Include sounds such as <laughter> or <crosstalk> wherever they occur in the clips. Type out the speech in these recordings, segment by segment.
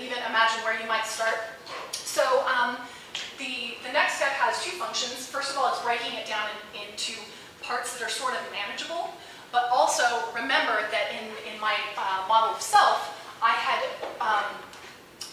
even imagine where you might start. So um, the, the next step has two functions. First of all, it's breaking it down in, into parts that are sort of manageable, but also remember that in, in my uh, model of self, I had, um,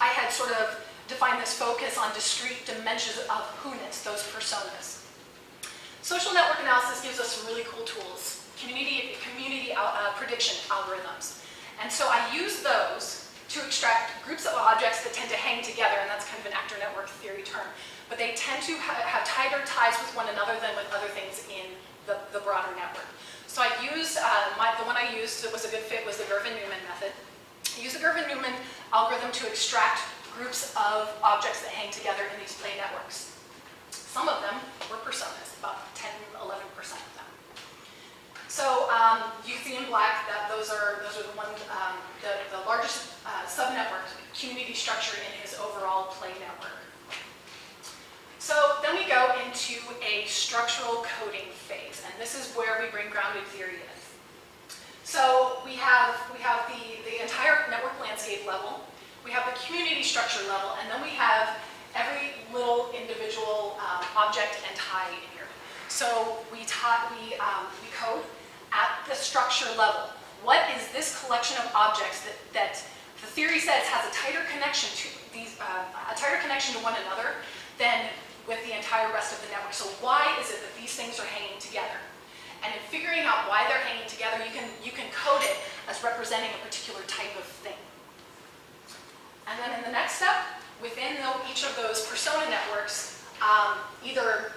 I had sort of defined this focus on discrete dimensions of who-ness, those personas. Social network analysis gives us some really cool tools, community, community uh, prediction algorithms. And so I use those to extract groups of objects that tend to hang together, and that's kind of an actor network theory term. But they tend to ha have tighter ties with one another than with other things in the, the broader network. So I used, uh, my, the one I used that was a good fit was the Girvan-Newman method. I used the Girvan-Newman algorithm to extract groups of objects that hang together in these play networks. Some of them were personas, about 10, 11% of them. So um, you see in black that those are those are the one um, the, the largest uh, subnetwork community structure in his overall play network. So then we go into a structural coding phase, and this is where we bring grounded theory in. So we have we have the, the entire network landscape level, we have the community structure level, and then we have every little individual um, object and tie in here. So we, we, um, we code at the structure level. What is this collection of objects that, that the theory says has a tighter connection to these, uh, a tighter connection to one another than with the entire rest of the network. So why is it that these things are hanging together? And in figuring out why they're hanging together, you can, you can code it as representing a particular type of thing. And then in the next step, within the, each of those persona networks, um, either,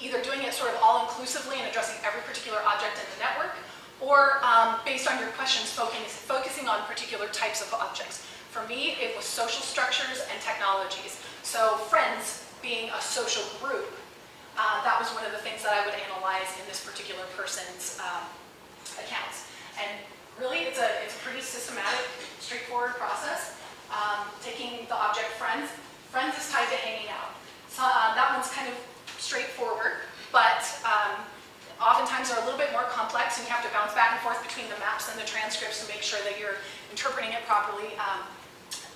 either doing it sort of all-inclusively and addressing every particular object in the network, or um, based on your questions, focusing, focusing on particular types of objects. For me, it was social structures and technologies. So friends being a social group, uh, that was one of the things that I would analyze in this particular person's um, accounts. And really, it's a, it's a pretty systematic, straightforward process um, taking the object friends. Friends is tied to hanging out. So uh, that one's kind of straightforward, but um, oftentimes are a little bit more complex and you have to bounce back and forth between the maps and the transcripts to make sure that you're interpreting it properly. Um,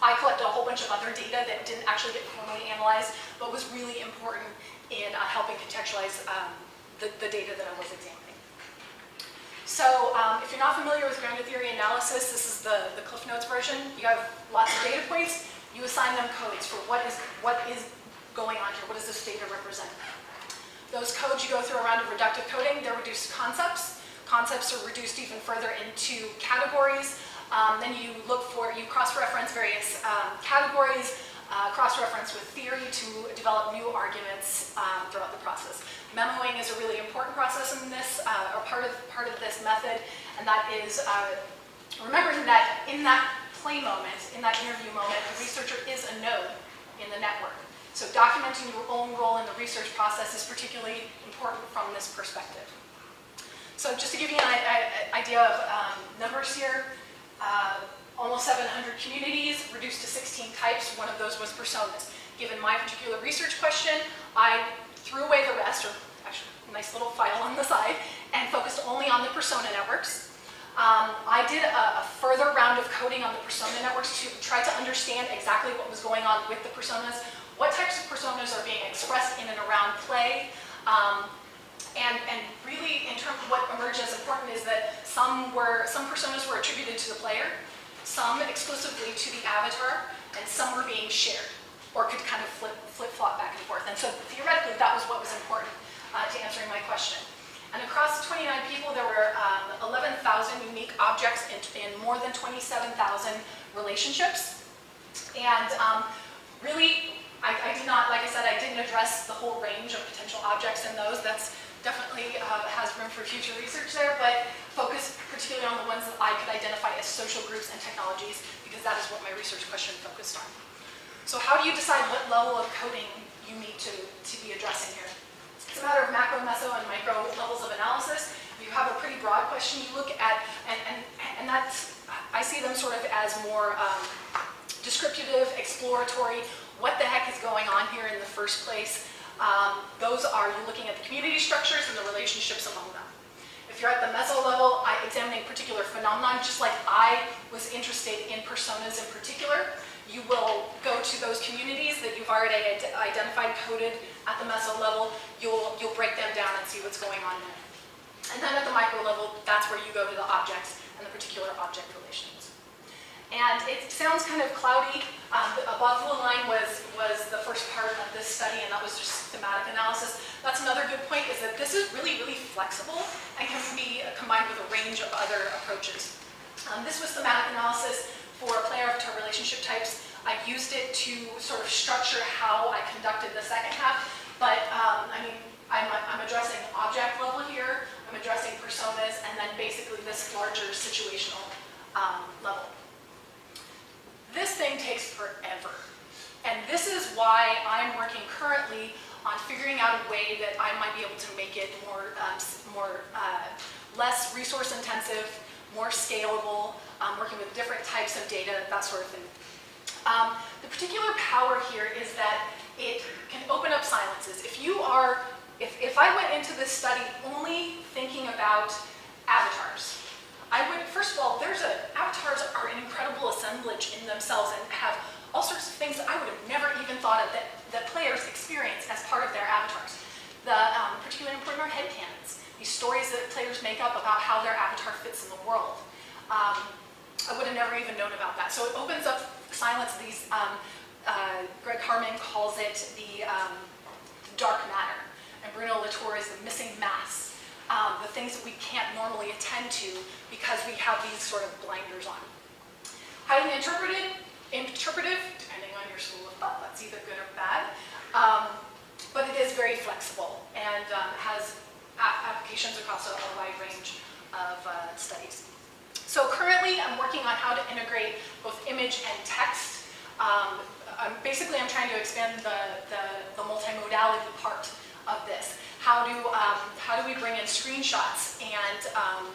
I collected a whole bunch of other data that didn't actually get formally analyzed, but was really important in uh, helping contextualize um, the, the data that I was examining. So um, if you're not familiar with grounded theory analysis, this is the, the Cliff Notes version. You have lots of data points. You assign them codes for what is, what is going on here. What does this data represent? Those codes you go through a round of reductive coding. They're reduced concepts. Concepts are reduced even further into categories. Um, then you look for, you cross-reference various um, categories, uh, cross-reference with theory to develop new arguments um, throughout the process. Memoing is a really important process in this, uh, or part of, part of this method, and that is uh, remembering that in that play moment, in that interview moment, the researcher is a node in the network. So documenting your own role in the research process is particularly important from this perspective. So just to give you an idea of um, numbers here, uh, almost 700 communities, reduced to 16 types. One of those was personas. Given my particular research question, I threw away the rest, or actually a nice little file on the side, and focused only on the persona networks. Um, I did a, a, further round of coding on the persona networks to try to understand exactly what was going on with the personas, what types of personas are being expressed in and around play, um, and, and really in terms of what emerged as important is that some were some personas were attributed to the player, some exclusively to the avatar, and some were being shared or could kind of flip, flip-flop back and forth. And so theoretically, that was what was important uh, to answering my question. And across 29 people, there were um, 11,000 unique objects in, in more than 27,000 relationships. And um, really, I, I, did not, like I said, I didn't address the whole range of potential objects in those. That's definitely uh, has room for future research there, but focus particularly on the ones that I could identify as social groups and technologies, because that is what my research question focused on. So how do you decide what level of coding you need to, to be addressing here? It's a matter of macro, meso, and micro levels of analysis. You have a pretty broad question you look at, and, and, and that's, I see them sort of as more um, descriptive, exploratory, what the heck is going on here in the first place. Um, those are, you're looking at the community structures and the relationships among them. If you're at the meso level, I examining particular phenomenon, just like I was interested in personas in particular, you will go to those communities that you've already ide- identified, coded at the meso level, you'll, you'll break them down and see what's going on there. And then at the micro level, that's where you go to the objects and the particular object relations. And it sounds kind of cloudy. Um, above the line was, was the first part of this study, and that was just thematic analysis. That's another good point, is that this is really, really flexible and can be combined with a range of other approaches. Um, this was thematic analysis for player avatar relationship types. I used it to sort of structure how I conducted the second half, but um, I mean, I'm, I'm addressing object level here, I'm addressing personas, and then basically this larger situational um, level. This thing takes forever. And this is why I'm working currently on figuring out a way that I might be able to make it more, um, more uh, less resource intensive, more scalable, um, working with different types of data, that sort of thing. Um, the particular power here is that it can open up silences. If you are, if, if I went into this study only thinking about avatars, I would, first of all, there's a, avatars are an incredible assemblage in themselves and have all sorts of things that I would have never even thought of that, that players experience as part of their avatars. The um, particularly important are headcanons, these stories that players make up about how their avatar fits in the world. Um, I would have never even known about that. So it opens up silence. These, um, uh, Graham Harman calls it the um, dark matter, and Bruno Latour is the missing mass um, the things that we can't normally attend to because we have these sort of blinders on. Highly interpreted, interpretive, depending on your school of thought, that's either good or bad, um, but it is very flexible and um, has applications across a, a, wide range of uh, studies. So currently I'm working on how to integrate both image and text. Um, I'm, basically I'm trying to expand the, the, the multimodality part of this. How do, um, how do we bring in screenshots and, um,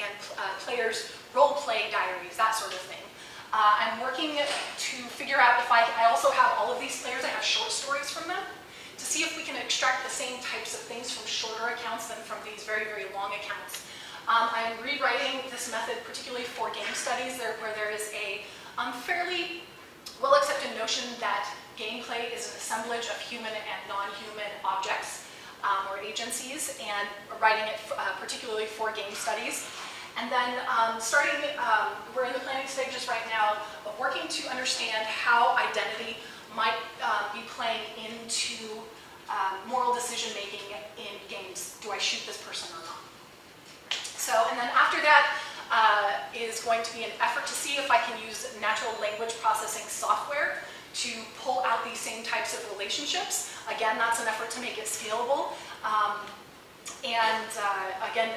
and uh, players role play diaries, that sort of thing. Uh, I'm working to figure out if I, I also have all of these players, I have short stories from them, to see if we can extract the same types of things from shorter accounts than from these very, very long accounts. Um, I'm rewriting this method particularly for game studies there, where there is a um, fairly well-accepted notion that gameplay is an assemblage of human and non-human objects um, or agencies, and writing it uh, particularly for game studies. And then um, starting, um, we're in the planning stages right now of working to understand how identity might uh, be playing into uh, moral decision making in games. Do I shoot this person or not? So, and then after that uh, is going to be an effort to see if I can use natural language processing software to pull out these same types of relationships. Again, that's an effort to make it scalable. Um, and uh, again,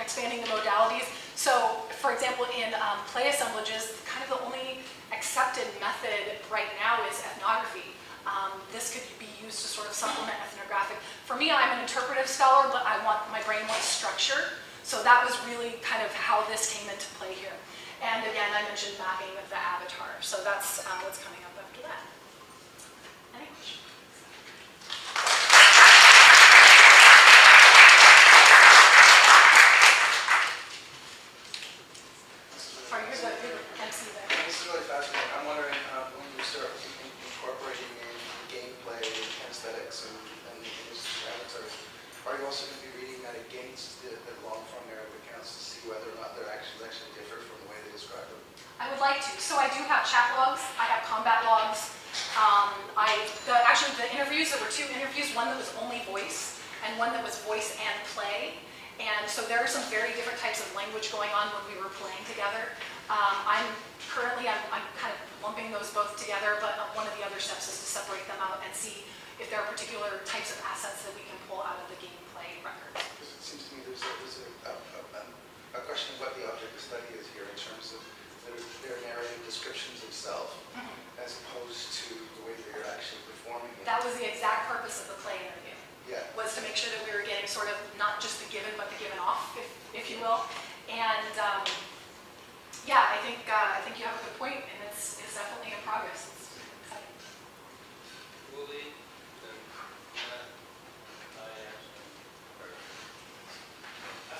expanding the modalities. So, for example, in um, play assemblages, kind of the only accepted method right now is ethnography. Um, this could be used to sort of supplement ethnographic. For me, I'm an interpretive scholar, but I want my brain wants structure. So that was really kind of how this came into play here. And again, I mentioned mapping with the avatar. So that's um, what's coming up after that. Any questions? Sorry, you're the, you're the MC there. This is really fascinating. I'm wondering uh, when you start in- incorporating in gameplay aesthetics and, and these avatars, are you also going to be reading that against the, the long form narrative accounts to see whether or not they're actually actually differ from the way they describe them? I would like to. So I do have chat logs. I have combat logs. Um, I the, actually the interviews. There were two interviews. One that was only voice, and one that was voice and play. And so there are some very different types of language going on when we were playing together. Um, I'm currently I'm, I'm kind of lumping those both together, but uh, one of the other steps is to separate them out and see if there are particular types of assets that we can pull out of the gameplay record. Because it seems to me there's a, there's a, a, a, a question of what the object of study is here in terms of their, their narrative descriptions of themselves, as opposed to the way that you're actually performing it. That was the exact purpose of the play interview. Yeah. was to make sure that we were getting sort of not just the given, but the given off, if, if you will. And um, yeah, I think uh, I think you have a good point, and it's, it's definitely in progress. It's exciting. Wooly, then Matt, I asked, or I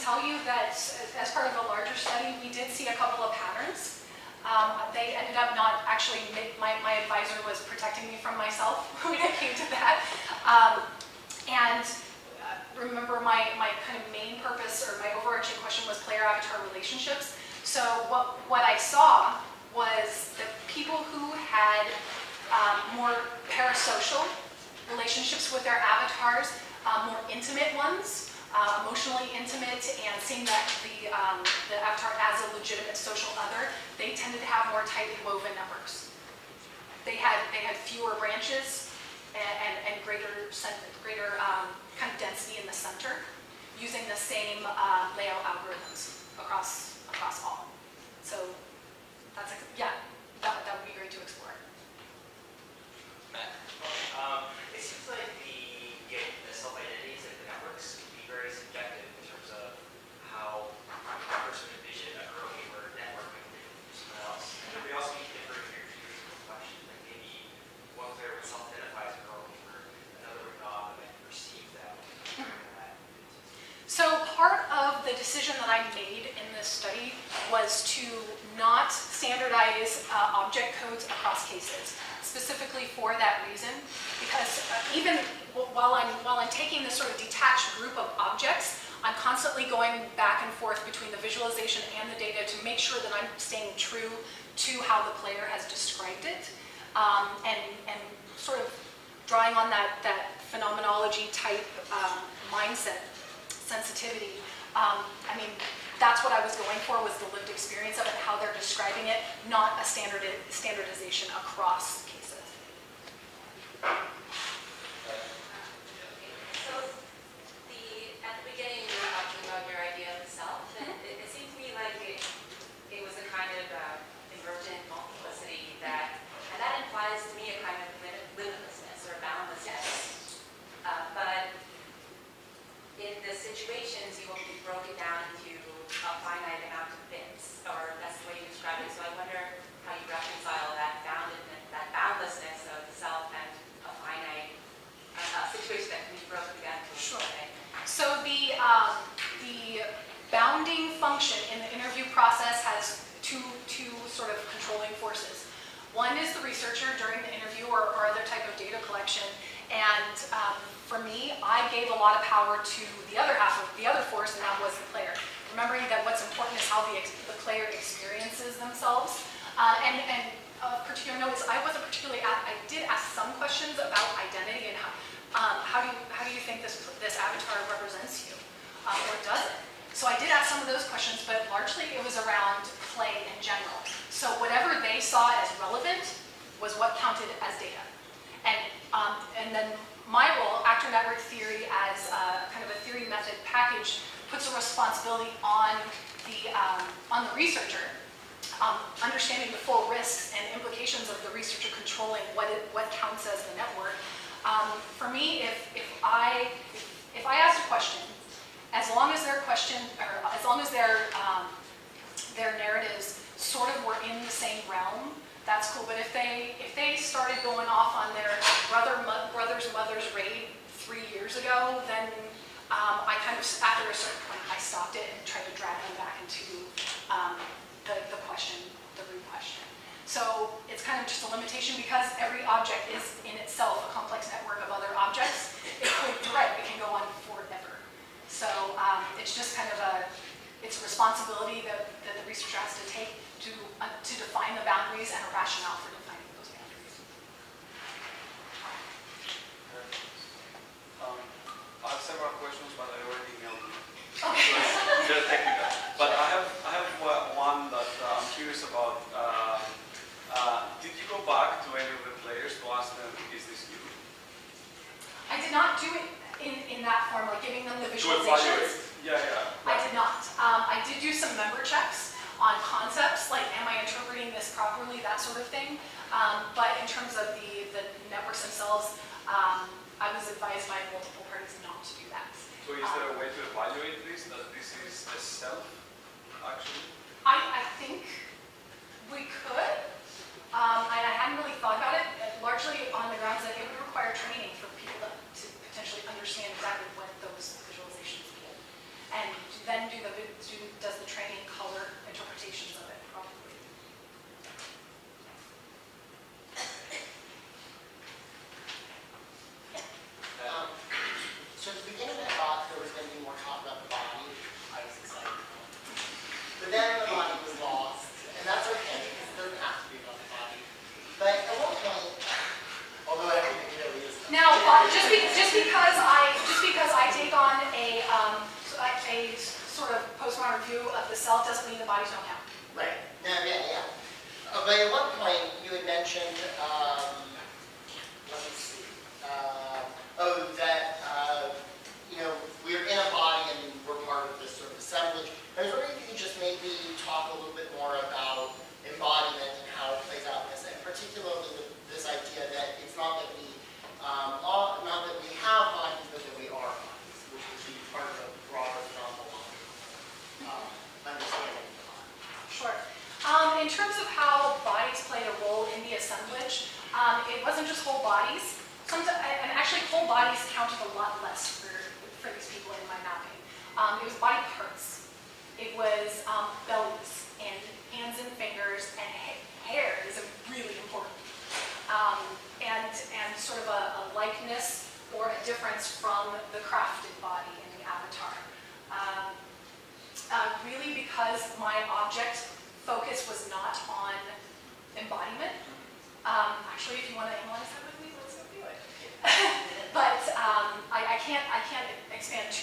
thought you that as part of talking larger study, we did see a couple of patterns. Um, They ended up not, actually, my, my advisor was protecting me from myself <laughs> when it came to that. Um, And uh, remember, my, my kind of main purpose, or my overarching question was player-avatar relationships. So what, what I saw was the people who had um, more parasocial relationships with their avatars, um, more intimate ones, uh, emotionally intimate, and seeing that the, um, the avatar as a legitimate social other, they tended to have more tightly woven networks. They had, they had fewer branches and, and, and greater, greater um, kind of density in the center, using the same uh, layout algorithms across, across all. So that's, ex- yeah, that, that would be great to explore. Matt? Um, it seems like the, yeah, the self-identities of the networks can be very subjective in terms of how a person would envision a girl gamer network and someone else. And we also need different characteristics of the question, like maybe one player would self-identify as a girl gamer, another would not, and perceive that. that. So part of the decision that I made in this study was to not standardize uh, object codes across cases, specifically for that reason, because uh, even while I'm, while I'm taking this sort of detached group of objects, I'm constantly going back and forth between the visualization and the data to make sure that I'm staying true to how the player has described it, um, and, and sort of drawing on that, that phenomenology type um, mindset sensitivity. Um, I mean, that's what I was going for, was the lived experience of it, how they're describing it, not a standard standardization across cases. So the, at the beginning, you were talking about your idea of the self, and it, it seemed to me like it, it was a kind of uh, emergent multiplicity that, and that implies to me a kind of limit, limitlessness or boundlessness. Uh, but in the situations, you will be broken down into a finite amount of bits, or that's the way you describe it. So I wonder how you reconcile that boundedness, that boundlessness of the self and a finite uh, situation that can be broken down to a Sure. thing. So the, um, the bounding function in the interview process has two, two sort of controlling forces. One is the researcher during the interview or, or other type of data collection. And um, for me, I gave a lot of power to the other half of the other force, and that was the player. Remembering that what's important is how the, the player experiences themselves. Uh, and, and of particular note is I wasn't particularly, I did ask some questions about identity and how, um, how do you, how do you think this, this avatar represents you? Um, or does it? So I did ask some of those questions, but largely it was around play in general. So whatever they saw as relevant was what counted as data. And, um, and then my role, actor network theory as uh, kind of a theory method package, puts a responsibility on the, um, on the researcher, um, understanding the full risks and implications of the researcher controlling what, it, what counts as the network. Um, for me, if, if, I, if I asked a question, as long as their question, or as long as their, um, their narratives sort of were in the same realm, that's cool. But if they if they started going off on their brother mo- brother's mother's raid three years ago, then um, I kind of after a certain point I stopped it and tried to drag them back into um, the the question, the root question. So it's kind of just a limitation because every object is in itself a complex network of other objects. It could, you're right, it can go on forever. So um, it's just kind of a, it's a responsibility that, that the researcher has to take to, uh, to define the boundaries and a rationale for defining those boundaries. Um, I have several questions, but I already emailed you. Okay. They're technical. But I have, I have one- one that uh, I'm curious about. Um, uh, Did you go back to any of the players to ask them, is this you? I did not do it in, in that form, like giving them the To visualizations. evaluate? Yeah, yeah. I did not. Um, I did do some member checks on concepts, like am I interpreting this properly, that sort of thing. Um, but in terms of the, the networks themselves, um, I was advised by multiple parties not to do that. So is there a way to evaluate this, that this is a self, actually? I, I think we could. Um, and I hadn't really thought about it, largely on the grounds that it would require training for people to, to potentially understand exactly what those visualizations mean. And then do the, do, does the training color But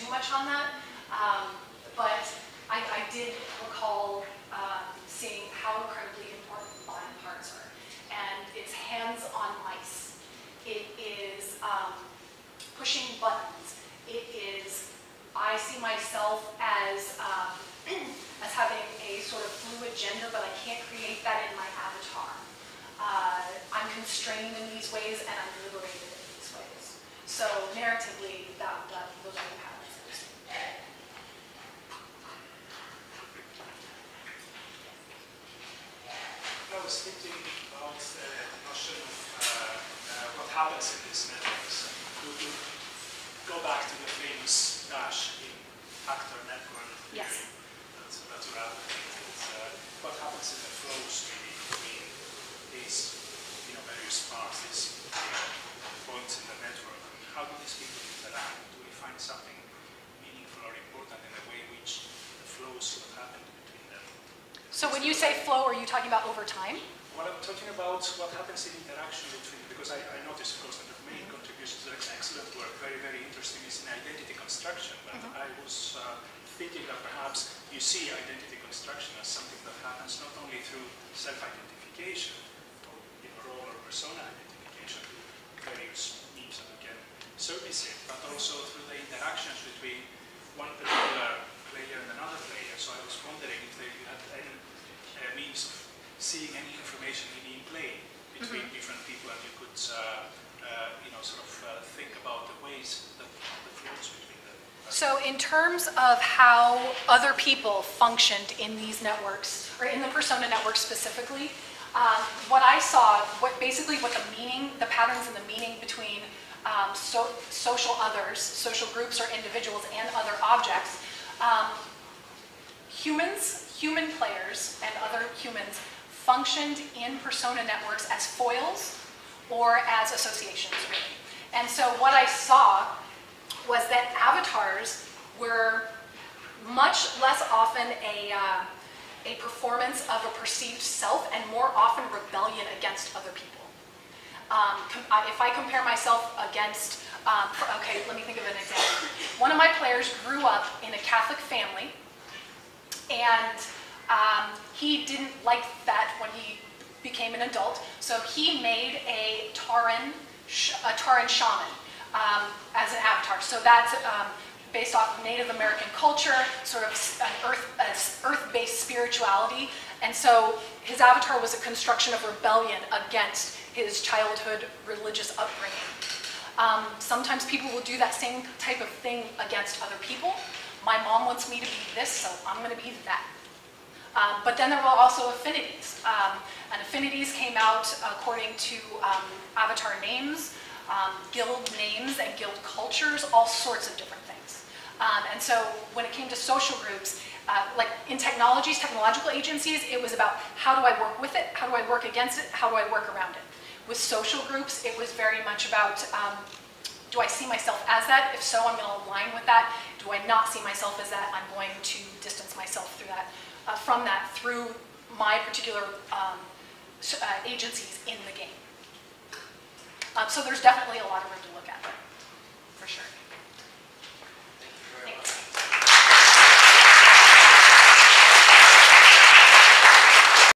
too much on that. Um, but I, I did recall um, seeing how incredibly important body parts are, and it's hands on mice. It is um, pushing buttons. It is I see myself as um, as having a sort of fluid gender, but I can't create that in my avatar. Uh, I'm constrained in these ways, and I'm liberated in these ways. So narratively, that, that those are the patterns that I see. I was thinking about the notion of what happens in these networks. We go back to the famous dash in actor network theory. Yes. That's, that's what I what happens in the flows really between these you know, various parts, these points in the network. How do these people interact? Do we find something meaningful or important in the way in which the flows that happen between them? So when you say flow, are you talking about over time? Well, I'm talking about what happens in interaction between, because I, I noticed, of course, that the main contribution to excellent work, very, very interesting, is in identity construction. But I was uh, thinking that perhaps you see identity construction as something that happens not only through self-identification, or you know, role or persona identification, various means that we can service it, but also through the interactions between one particular player and another player. So I was wondering if there you had any uh, means of seeing any information in play between different people and you could, uh, uh, you know, sort of uh, think about the ways that the flows between them. So in terms of how other people functioned in these networks, or in the persona network specifically, um, what I saw, what basically what the meaning, the patterns and the meaning between um, so, social others, social groups or individuals and other objects, um, humans, human players and other humans functioned in persona networks as foils or as associations, really. And so what I saw was that avatars were much less often a, uh, a performance of a perceived self and more often rebellion against other people. Um, if I compare myself against, um, okay, let me think of an example. One of my players grew up in a Catholic family, and um, he didn't like that when he became an adult, so he made a Tauren, a Tauren shaman um, as an avatar. So that's um, based off of Native American culture, sort of an earth, earth-based spirituality, and so his avatar was a construction of rebellion against his childhood religious upbringing. Um, sometimes people will do that same type of thing against other people. My mom wants me to be this, so I'm going to be that. Um, but then there were also affinities. Um, and affinities came out according to um, avatar names, um, guild names, and guild cultures, all sorts of different things. Um, and so when it came to social groups, uh, like in technologies, technological agencies, it was about how do I work with it, how do I work against it, how do I work around it. With social groups, it was very much about um, do I see myself as that? If so, I'm going to align with that. Do I not see myself as that? I'm going to distance myself through that, uh, from that through my particular um, uh, agencies in the game. Um, so there's definitely a lot of room to look at for sure. Thank you